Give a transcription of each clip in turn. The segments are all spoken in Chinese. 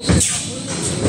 you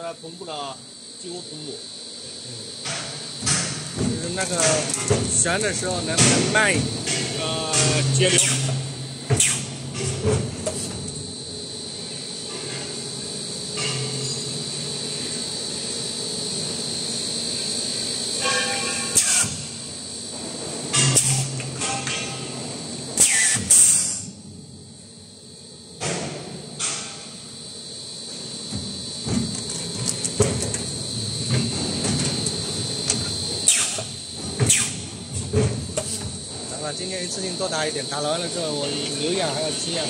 现在同步了，几乎同步。就是那个旋的时候能不能慢一点？呃，接流。今天一次性多打一点，打完了之后我留样还要清样。